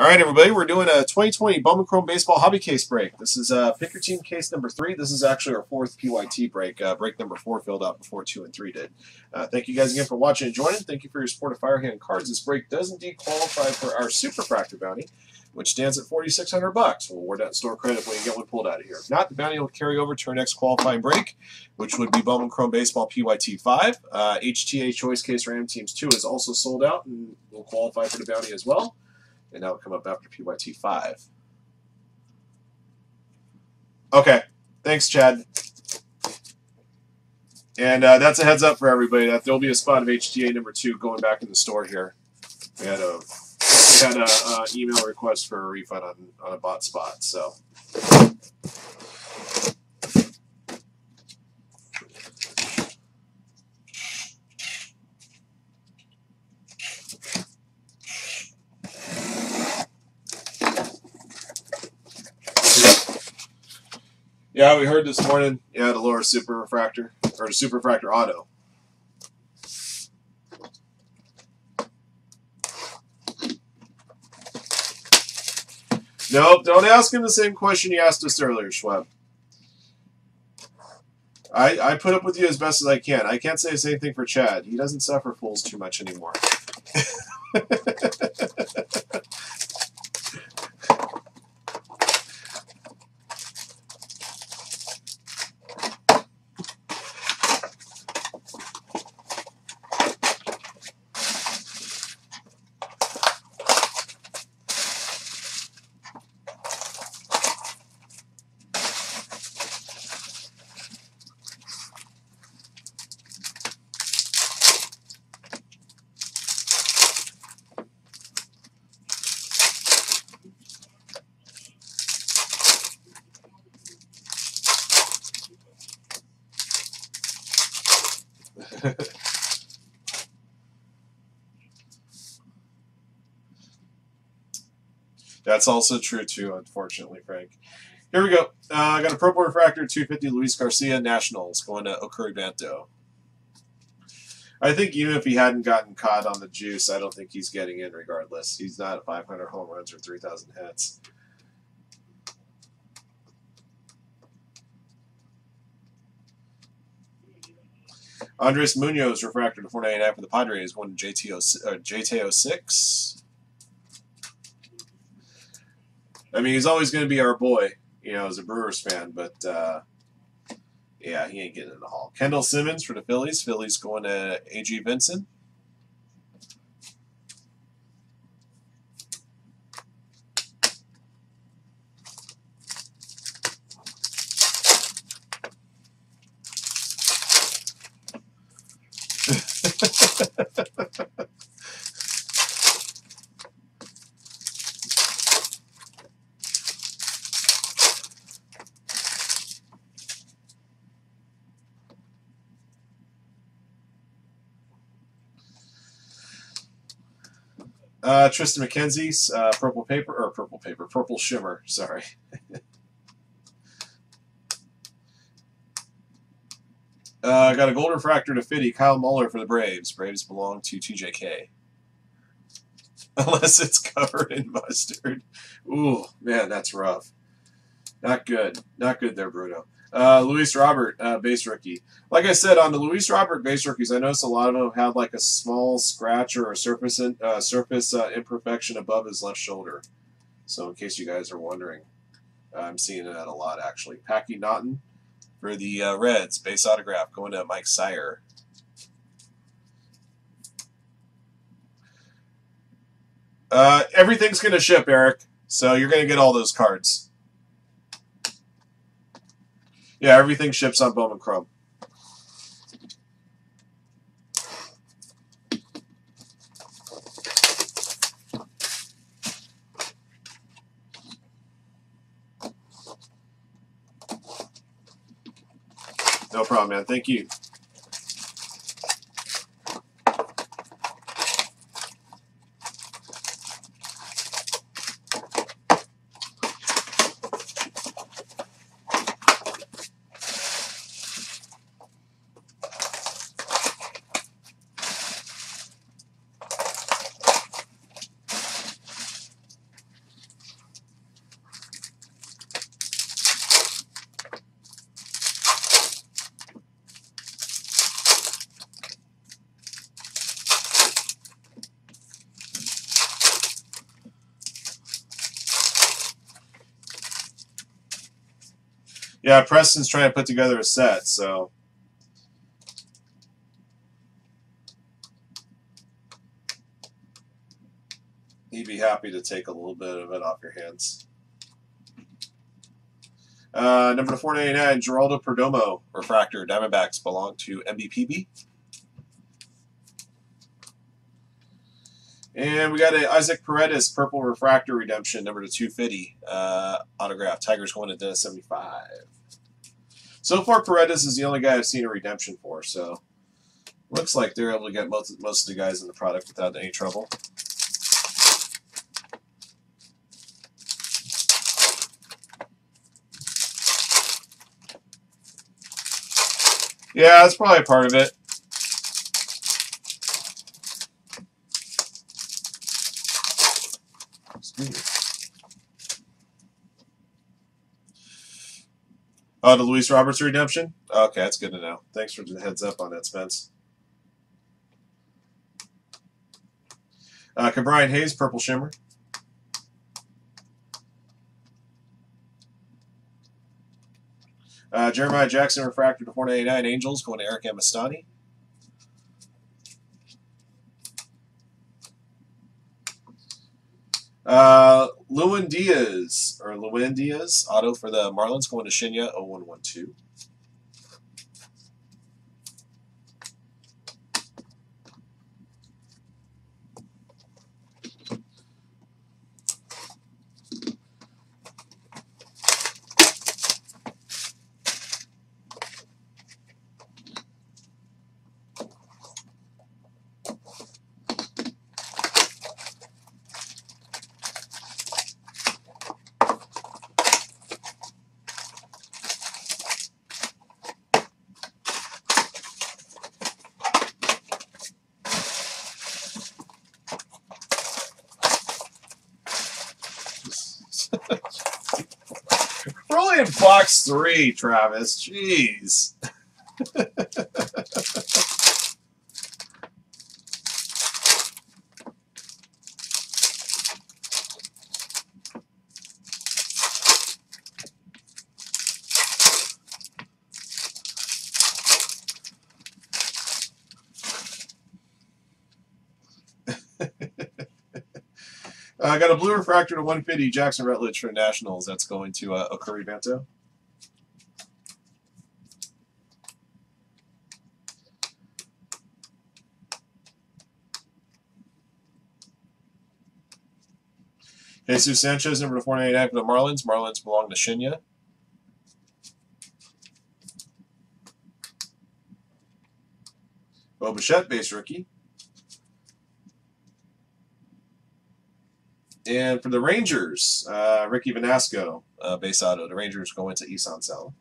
All right, everybody, we're doing a 2020 Bowman Chrome Baseball Hobby Case break. This is uh, Pick Your Team case number three. This is actually our fourth PYT break. Uh, break number four filled out before two and three did. Uh, thank you guys again for watching and joining. Thank you for your support of Firehand Cards. This break does indeed qualify for our Super Fractor bounty, which stands at 4600 bucks. We'll award that store credit when you get one pulled out of here. If not, the bounty will carry over to our next qualifying break, which would be Bowman Chrome Baseball PYT 5. Uh, HTA Choice Case Ram Teams 2 is also sold out and will qualify for the bounty as well and that will come up after PYT 5. Okay, thanks, Chad. And uh, that's a heads up for everybody that there'll be a spot of HTA number two going back in the store here. We had a we had a, a email request for a refund on, on a bot spot, so. Yeah, we heard this morning. Yeah, the lower super refractor or the super refractor auto. Nope, don't ask him the same question you asked us earlier, Schweb. I, I put up with you as best as I can. I can't say the same thing for Chad. He doesn't suffer fools too much anymore. That's also true too, unfortunately, Frank. Here we go. Uh, I got a Purple Refractor 250 Luis Garcia Nationals going to Okuribanto. I think even if he hadn't gotten caught on the juice, I don't think he's getting in regardless. He's not at 500 home runs or 3,000 hits. Andres Munoz refractor to 499 for the Padres, one JTO, uh, JTO6. I mean, he's always going to be our boy, you know, as a Brewers fan, but uh, yeah, he ain't getting in the hall. Kendall Simmons for the Phillies. Phillies going to A.G. Vincent. Uh, Triston McKenzie's uh, purple paper or purple paper, purple shimmer. Sorry. uh, got a gold refractor to Fitty. Kyle Muller for the Braves. Braves belong to TJK. Unless it's covered in mustard. Ooh, man, that's rough. Not good. Not good there, Bruno. Uh, Luis Robert, uh, base rookie. Like I said, on the Luis Robert base rookies, I noticed a lot of them have like a small scratch or a surface in, uh, surface uh, imperfection above his left shoulder. So in case you guys are wondering, I'm seeing that a lot actually. Packy Naughton for the uh, Reds, base autograph going to Mike Sire. Uh, everything's going to ship, Eric. So you're going to get all those cards. Yeah, everything ships on Bowman Chrome. No problem, man. Thank you. Yeah, Preston's trying to put together a set, so. He'd be happy to take a little bit of it off your hands. Uh, number 499, Geraldo Perdomo, Refractor, Diamondbacks belong to MBPB. And we got a Isaac Paredes Purple Refractor Redemption, number to 250, uh, autograph. Tigers going to Dennis 75. So far, Paredes is the only guy I've seen a redemption for, so looks like they're able to get most, most of the guys in the product without any trouble. Yeah, that's probably part of it. Oh, the Luis Roberts redemption? Okay, that's good to know. Thanks for the heads up on that, Spence. Uh, Ke'Bryan Hayes, Purple Shimmer. Uh, Jeremiah Jackson, Refractor to 499 Angels, going to Eric Amistani. Uh, Lewin Diaz, or Lewin Diaz, auto for the Marlins, going to Shinya 0112. We're only in box three, Travis. Jeez. I uh, got a blue refractor to 150 Jackson Rutledge for Nationals. That's going to uh, Okuri Banto. Jesus Sanchez, number 499 for the Marlins. Marlins belong to Shinya. Bo Bichette, base rookie. And for the Rangers, uh, Ricky Vanasco, uh, base auto. The Rangers go into Isan Sal.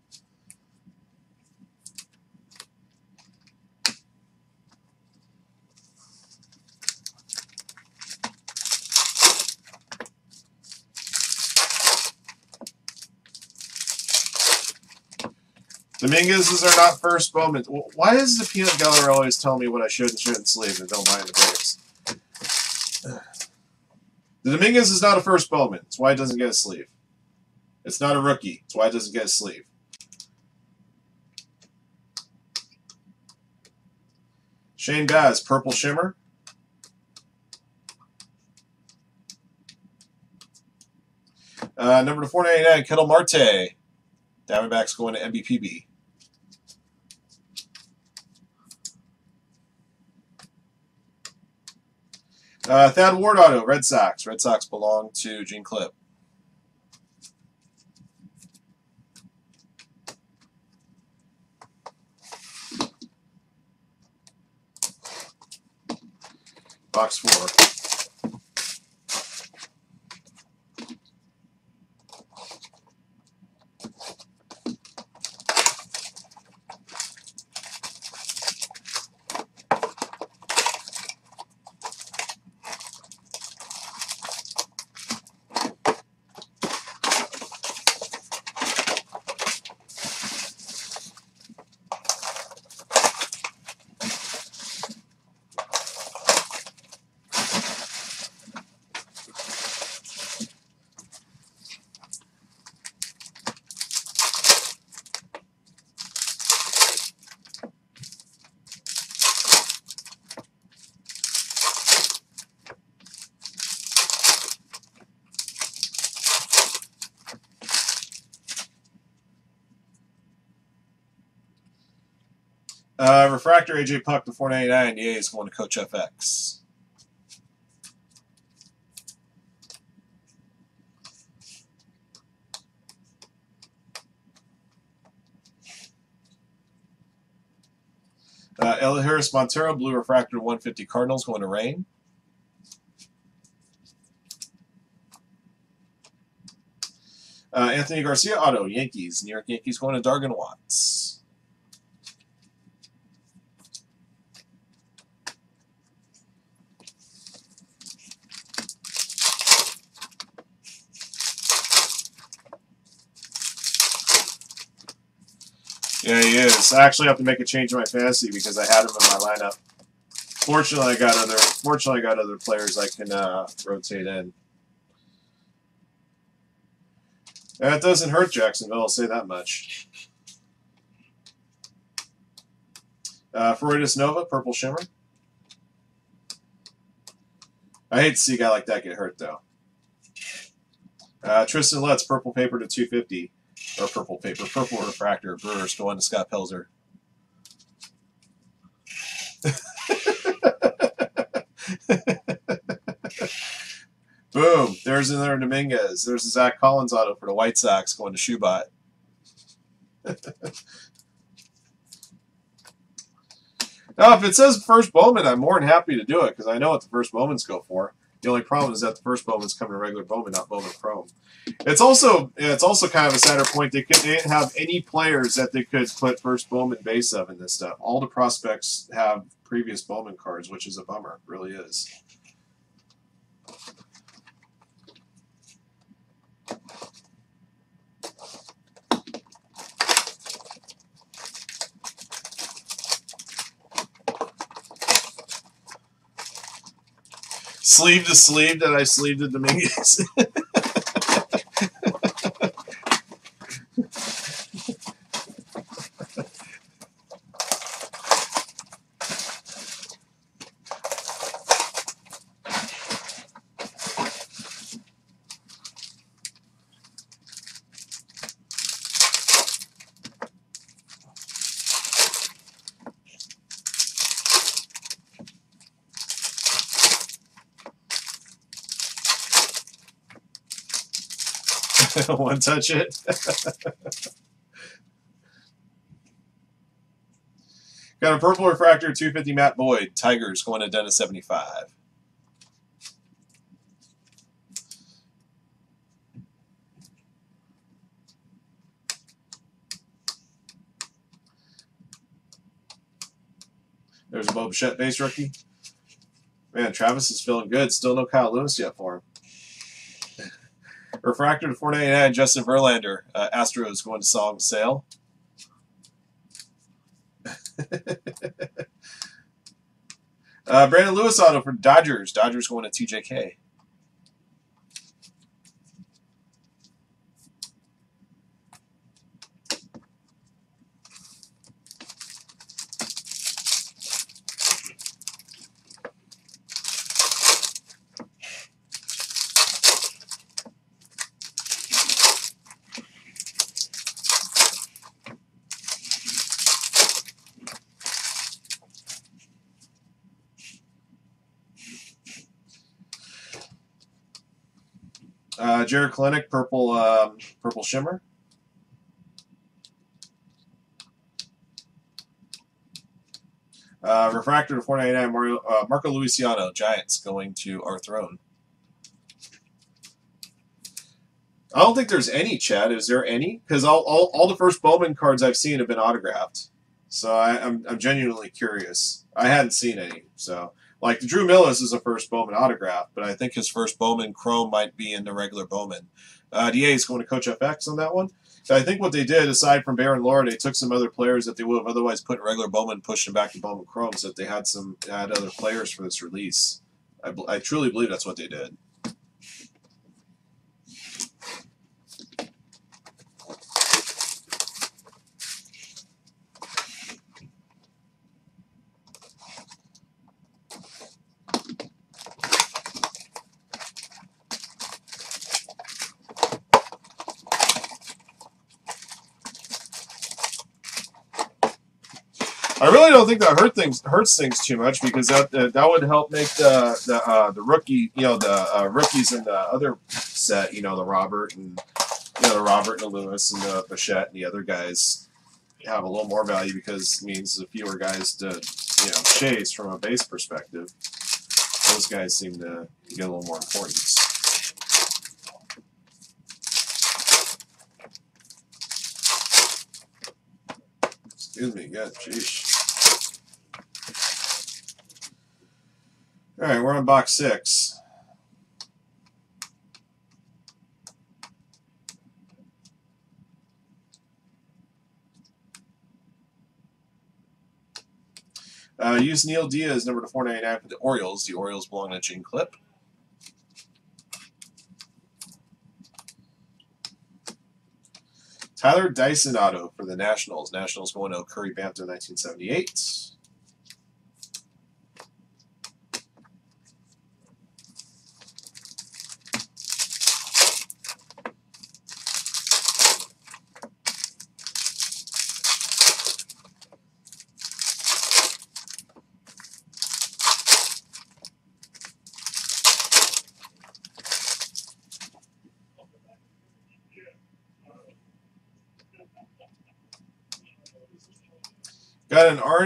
Dominguez's are not first Bowman. Why does the peanut gallery always tell me what I should and shouldn't sleeve and don't buy the breaks? The Dominguez is not a first Bowman. That's why it doesn't get a sleeve. It's not a rookie. That's why it doesn't get a sleeve. Shane Baz, Purple Shimmer. Uh, number 499, Ketel Marte. Diamondbacks going to MBPB. Uh, Thad Ward Auto, Red Sox. Red Sox belong to Gene Clip. Box four. Uh, refractor AJ Puk to 499. The A is going to Coach FX. Uh, Elehuris Montero, blue refractor 150 Cardinals going to Rain. Uh, Anthony Garcia, auto, Yankees. New York Yankees going to Dargan Watts. I actually have to make a change in my fantasy because I had him in my lineup. Fortunately, I got other. Fortunately, I got other players I can uh, rotate in. That doesn't hurt Jacksonville. I'll say that much. Uh, Freudis Nova, Purple Shimmer. I hate to see a guy like that get hurt, though. Uh, Tristen Lutz, Purple Paper to 250. Or Purple Paper, Purple Refractor, Brewers going to Scott Pelzer. Boom. There's another Dominguez. There's a Zach Collins auto for the White Sox going to Schubot. now, if it says first Bowman, I'm more than happy to do it because I know what the first Bowmans go for. The only problem is that the first Bowman's coming to regular Bowman, not Bowman Chrome. It's also it's also kind of a sadder point. They, could, they didn't have any players that they could put first Bowman base of in this stuff. All the prospects have previous Bowman cards, which is a bummer. It really is. sleeve to sleeve that I sleeved the Dominguez. One touch it. Got a purple refractor, 250 Matt Boyd. Tigers going to Dennis 75. There's a Bo Bichette base rookie. Man, Travis is feeling good. Still no Kyle Lewis yet for him. Refractor to 499, Justin Verlander. Uh, Astros going to Song Sale. uh, Brandon Lewis auto for Dodgers. Dodgers going to TJK. Jarred Kelenic, purple, um, purple shimmer. Uh, refractor to 499, Mario, uh, Marco Luciano, Giants, going to our throne. I don't think there's any, Chad. Is there any? Because all, all, all the first Bowman cards I've seen have been autographed. So I, I'm, I'm genuinely curious. I hadn't seen any. So like Drew Millas is a first Bowman autograph, but I think his first Bowman Chrome might be in the regular Bowman. Uh, DA is going to Coach FX on that one. So I think what they did, aside from Baron Laura, they took some other players that they would have otherwise put in regular Bowman, pushed them back to Bowman Chrome, so that they had some had other players for this release. I, I truly believe that's what they did. Don't think that hurt things hurts things too much because that uh, that would help make the the uh, the rookie you know the uh, rookies in the other set you know the Robert and you know the Robert and the Lewis and the Bichette and the other guys have a little more value because it means fewer guys to you know chase from a base perspective. Those guys seem to get a little more importance. Excuse me, God, jeez. All right, we're on box six. Uh, Yusniel Diaz number to 499 for the Orioles. The Orioles belong to Gene Clip. Tyler Dyson auto for the Nationals. Nationals going to Curry Banther 1978.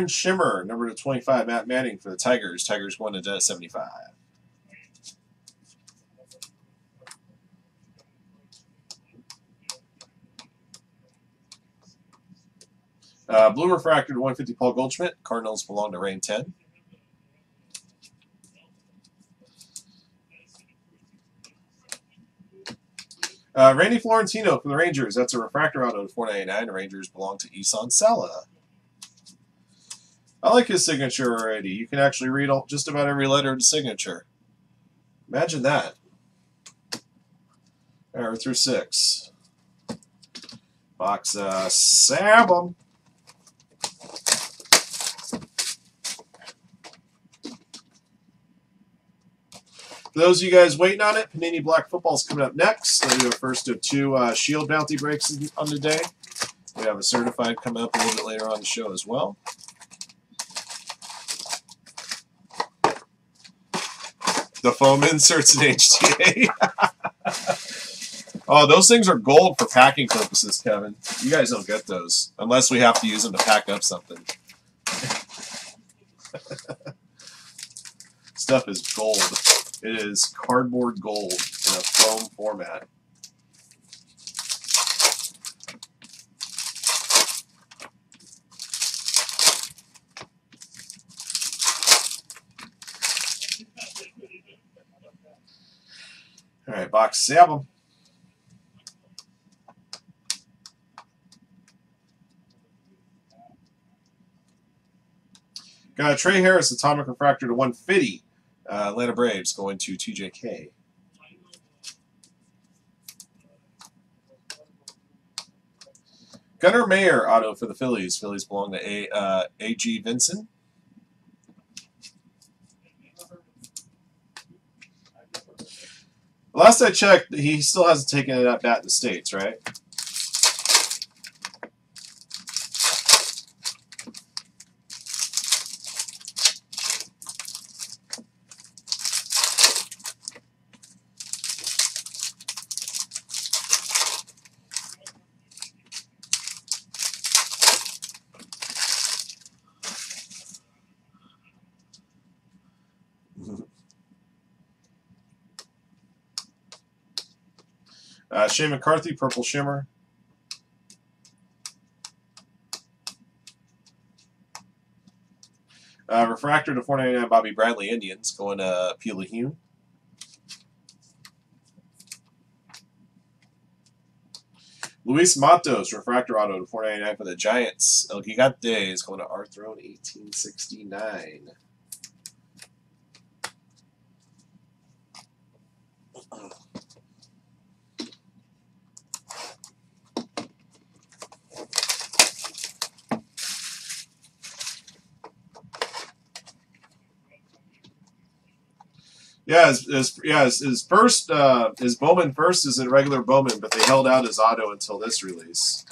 Orange shimmer, number to 25, Matt Manning for the Tigers. Tigers going to 75. Uh, blue refractor to 150, Paul Goldschmidt. Cardinals belong to Rain 10. Uh, Randy Florentino for the Rangers. That's a refractor auto to 499. The Rangers belong to Isan Sala. I like his signature already. You can actually read all, just about every letter the signature. Imagine that. Right, through six. Box uh, Sabum. For those of you guys waiting on it, Panini Black Football is coming up next. We'll do a first of two uh, Shield Bounty breaks on the day. We have a certified coming up a little bit later on the show as well. The foam inserts in HTA. oh, those things are gold for packing purposes, Kevin. You guys don't get those unless we have to use them to pack up something. Stuff is gold. It is cardboard gold in a foam format. Right, box seven. Got Trey Harris atomic refractor to 150. Uh, Atlanta Braves going to TJK. Gunnar Mayer auto for the Phillies. Phillies belong to A, uh, A.G. Vincent. Last I checked, he still hasn't taken it up bat the States, right? Shane McCarthy, Purple Shimmer. Uh, refractor to 499 Bobby Bradley Indians going to uh, Pila. Luis Matos, refractor auto to 499 for the Giants. El Gigante is going to Arthrone 1869. Yeah, his, his yeah his, his first uh, his Bowman first is a regular Bowman, but they held out his auto until this release.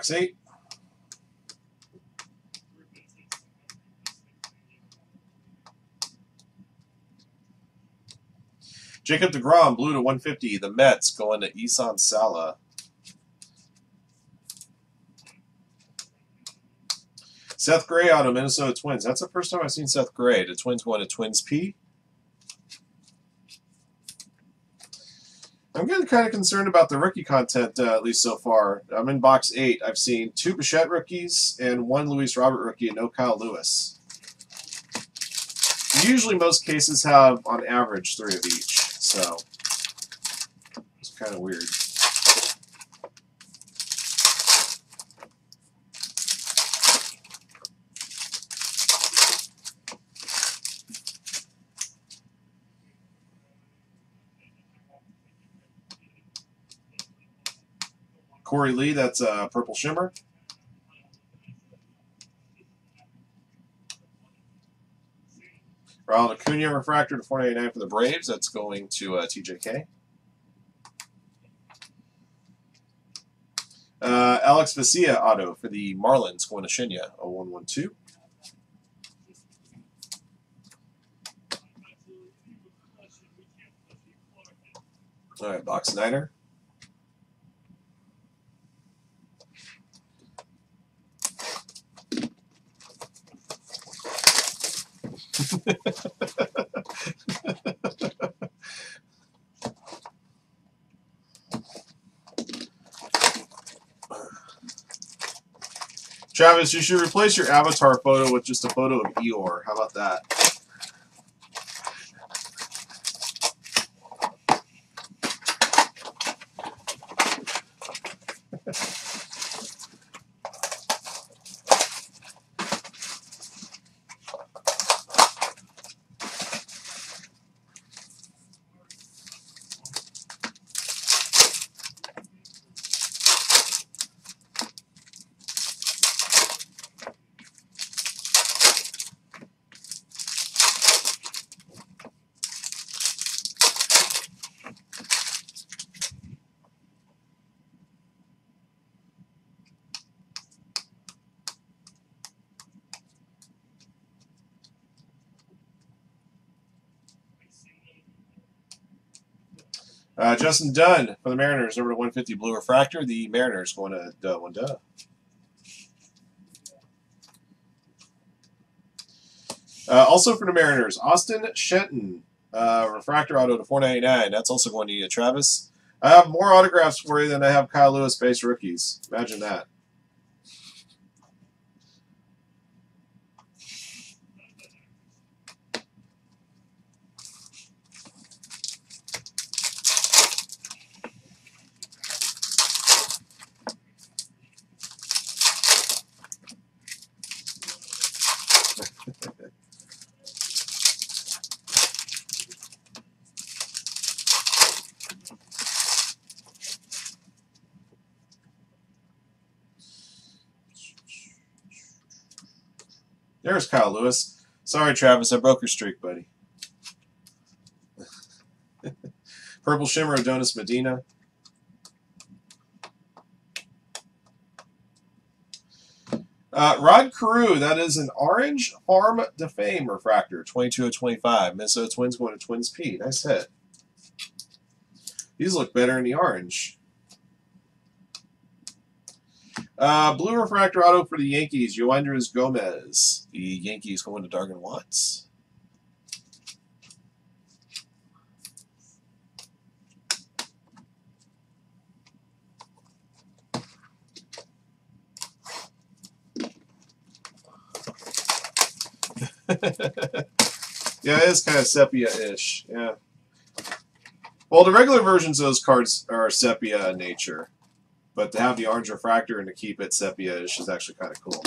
Box 8. Jacob DeGrom, blue to 150. The Mets going to Isan Sala. Seth Gray out of Minnesota Twins. That's the first time I've seen Seth Gray. The Twins going to Twins P. I'm getting kind of concerned about the rookie content, uh, at least so far. I'm in box eight. I've seen two Bichette rookies and one Luis Robert rookie and no Kyle Lewis. Usually, most cases have, on average, three of each. So, it's kind of weird. Korey Lee, that's uh, Purple Shimmer. Ronald Acuna refractor to 499 for the Braves. That's going to uh, TJK. Uh, Alex Vesia auto for the Marlins going to Shinya, 0112. All right, box niner. Travis, you should replace your avatar photo with just a photo of Eeyore. How about that? Uh, Justin Dunn for the Mariners, over to 150 Blue Refractor. The Mariners going to duh, one duh. Uh, also for the Mariners, Austin Shenton, uh, Refractor Auto to 499. That's also going to you, Travis. I have more autographs for you than I have Kyle Lewis base rookies. Imagine that. There's Kyle Lewis. Sorry, Travis, I broke your streak, buddy. Purple Shimmer, Adonis Medina. Uh, Rod Carew, that is an orange Farm to Fame refractor, 22 of 25. Minnesota Twins going to Twins P. Nice hit. These look better in the orange. Uh, blue refractor auto for the Yankees, Yoendrys Gomez. The Yankees going to Dargan Watts. yeah, it is kind of sepia-ish. Yeah. Well, the regular versions of those cards are sepia in nature, but to have the orange refractor and to keep it sepia-ish is actually kind of cool.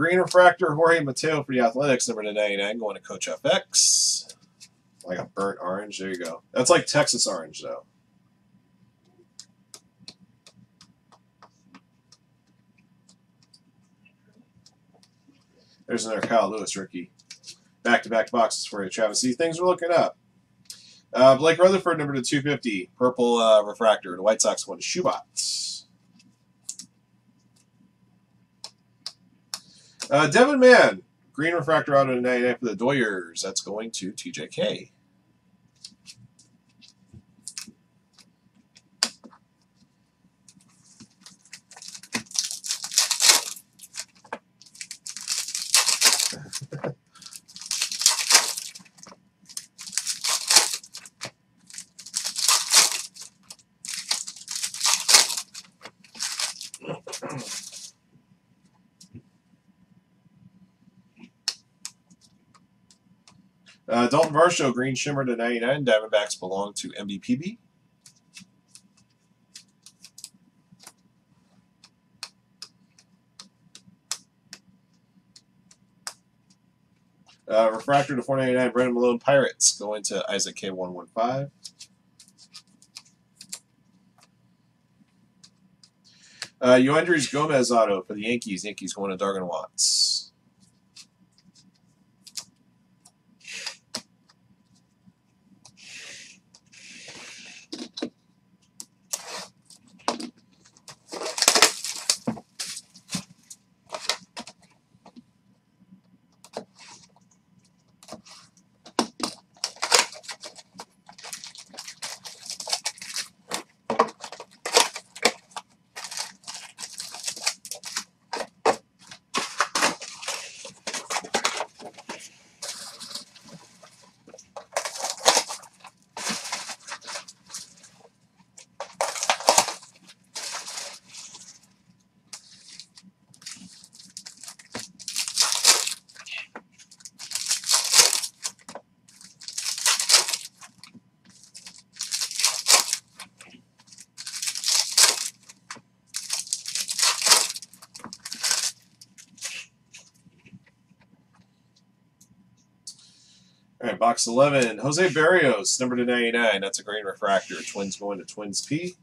Green refractor, Jorge Mateo for the Athletics, number to 99, going to Coach FX. Like a burnt orange. There you go. That's like Texas orange, though. There's another Kyle Lewis rookie. Back to back boxes for you, Travis. See, things are looking up. Uh, Blake Rutherford, number to 250. Purple uh, refractor. The White Sox one, to Shoebots. Uh, Devin Mann, green refractor out of 99 for the Doyers. That's going to TJK. Uh, Dalton Varsho, Green Shimmer to 99. Diamondbacks belong to MVPB. Uh, refractor to 499. Brennan Malone Pirates going to Isaac K115. Uh, Yoendrys Gomez auto for the Yankees. Yankees going to Dargan Watts. All right, box 11. Jose Berrios, number to 99. That's a green refractor. Twins going to Twins P.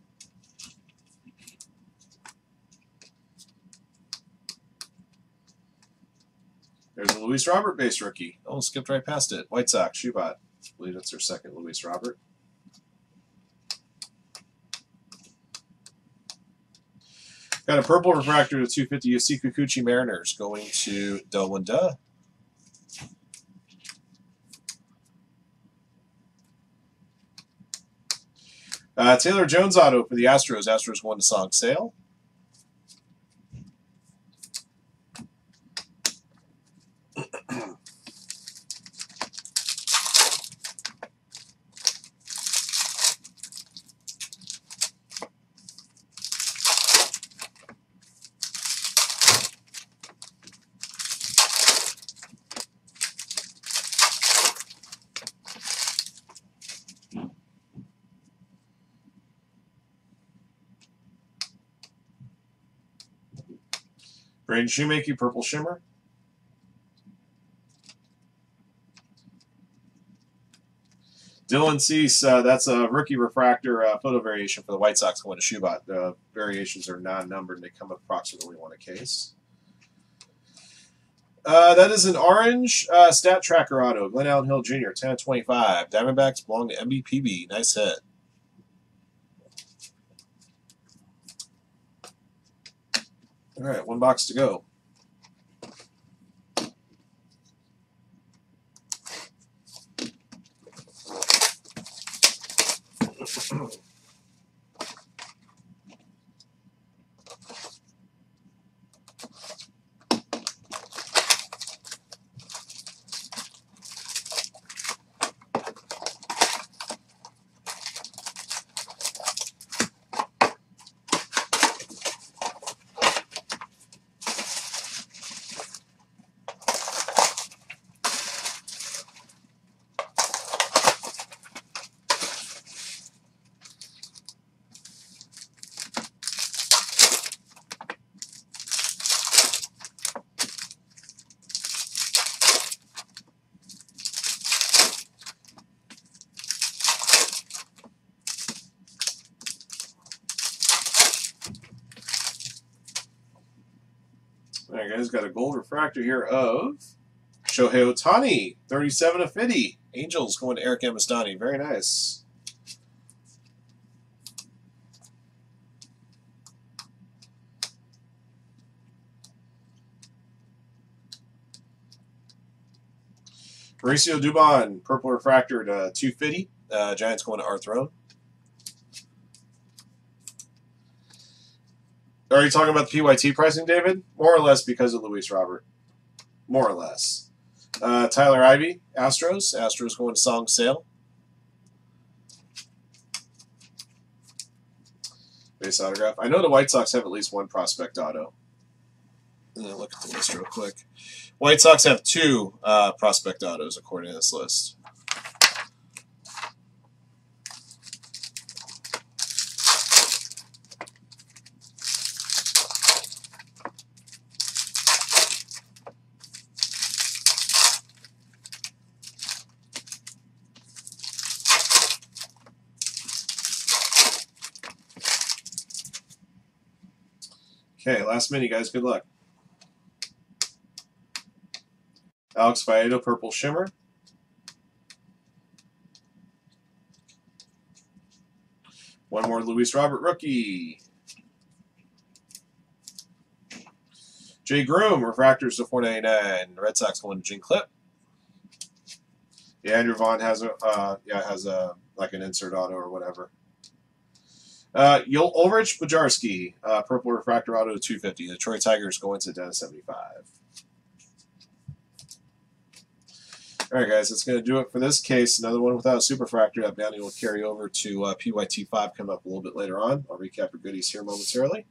There's a Luis Robert base rookie. Oh, skipped right past it. White Sox, Shubot. I believe that's their second Luis Robert. Got a purple refractor to 250 Yusei Kikuchi Mariners going to Delwin Duh. Uh, Taylor Jones auto for the Astros. Astros going to Song Sale. Braden Shewmake, Purple Shimmer. Dylan Cease, uh, that's a rookie refractor uh, photo variation for the White Sox going to Shubot. The variations are non-numbered and they come approximately one a case. Uh, that is an orange uh, stat tracker auto. Glenn Allen Hill Jr., 10 of 25. Diamondbacks belong to MVPB. Nice hit. All right, one box to go. Guys, got a gold refractor here of Shohei Ohtani, 37 of 50. Angels going to Eric Amistani. Very nice. Mauricio Dubon, purple refractor to 250. Uh, Giants going to our Are you talking about the PYT pricing, David? More or less because of Luis Robert. More or less. Uh, Tyler Ivey, Astros. Astros going to Song Sale. Base autograph. I know the White Sox have at least one prospect auto. look at the list real quick. White Sox have two uh, prospect autos according to this list. Okay, last minute, guys. Good luck. Alex Faedo, Purple Shimmer. One more Luis Robert rookie. Jay Groome, Refractors to 499. Red Sox to Gene Clip. Yeah, Andrew Vaughn has a uh, yeah has a like an insert auto or whatever. Uh, Ulrich Bojarski, uh, Purple Refractor Auto 250. The Detroit Tigers going to Dennis 75. All right, guys, that's going to do it for this case. Another one without a superfractor. That bounty will carry over to uh, PYT5 coming up a little bit later on. I'll recap your goodies here momentarily.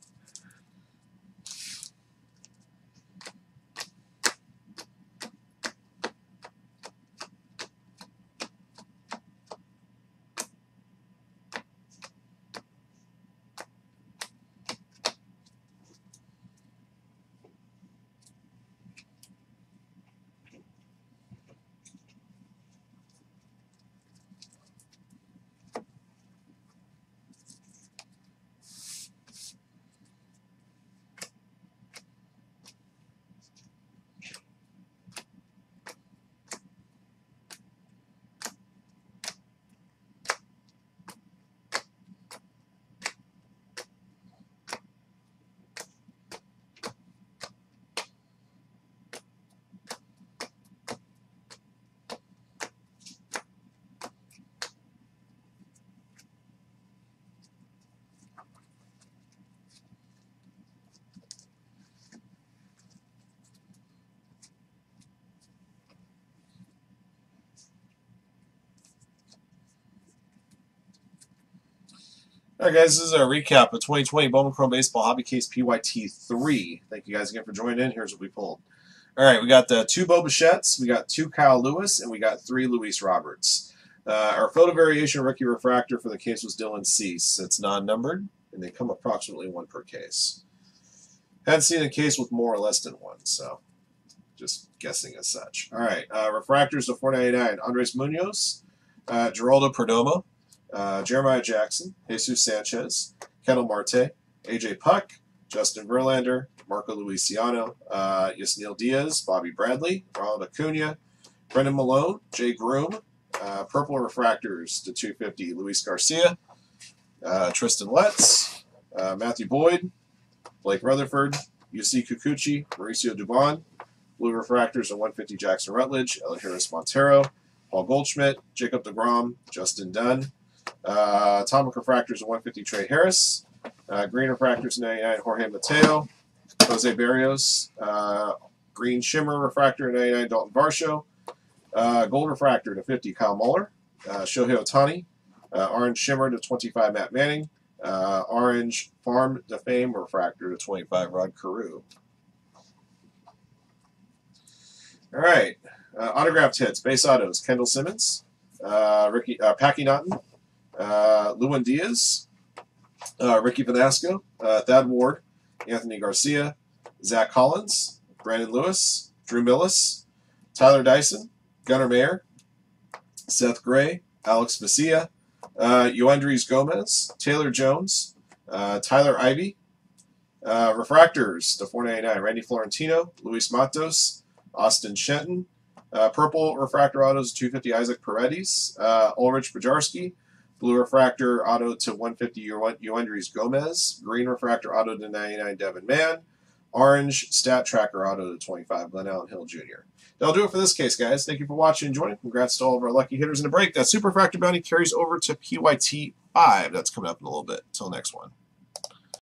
All right, guys, this is our recap of 2020 Bowman Chrome Baseball Hobby Case PYT3. Thank you guys again for joining in. Here's what we pulled. All right, we got the two Bo Bichette's, we got two Kyle Lewis, and we got three Luis Roberts. Uh, our photo variation rookie refractor for the case was Dylan Cease. It's non-numbered, and they come approximately one per case. Hadn't seen a case with more or less than one, so just guessing as such. All right, uh, refractors to 499. Andres Munoz, uh, Geraldo Perdomo, uh, Jeremiah Jackson, Jesus Sanchez, Ketel Marte, AJ Puk, Justin Verlander, Marco Luciano, uh, Yusniel Diaz, Bobby Bradley, Ronald Acuna, Brennan Malone, Jay Groome, uh, Purple Refractors to 250, Luis Garcia, uh, Tristen Lutz, uh, Matthew Boyd, Blake Rutherford, Yusei Kikuchi, Mauricio Dubon, Blue Refractors to 150, Jackson Rutledge, Elehuris Montero, Paul Goldschmidt, Jacob DeGrom, Justin Dunn, uh, Atomic Refractors of 150 Trey Harris. Uh, green Refractors 99 Jorge Mateo. Jose Berrios. Uh, green Shimmer Refractor 99 Dalton Varsho. Uh, gold Refractor to 50 Kyle Muller. Uh, Shohei Ohtani. Uh, orange Shimmer to 25 Matt Manning. Orange Farm to Fame Refractor to 25 Rod Carew. All right. Autographed hits, base autos, Kendall Simmons, Ricky, Packy Naughton, uh, Lewin Diaz, uh, Ricky Vanasco, uh, Thad Ward, Anthony Garcia, Zach Collins, Brandon Lewis, Drew Millas, Tyler Dyson, Gunnar Mayer, Seth Gray, Alex Vesia, uh, Yoendrys Gomez, Taylor Jones, uh, Tyler Ivey, Uh, refractors the 499. Randy Florentino, Luis Matos, Austin Shenton. Uh, purple refractor autos 250 Isaac Paredes, uh, Ulrich Bojarski. Blue refractor auto to 150 Yoendrys Gomez. Green refractor auto to 99 Devin Mann. Orange stat tracker auto to 25 Glenn Allen Hill Jr. That'll do it for this case, guys. Thank you for watching and joining. Congrats to all of our lucky hitters in the break. That super refractor bounty carries over to PYT 5. That's coming up in a little bit. Until next one.